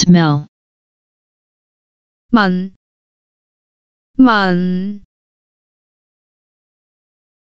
smell, 聞聞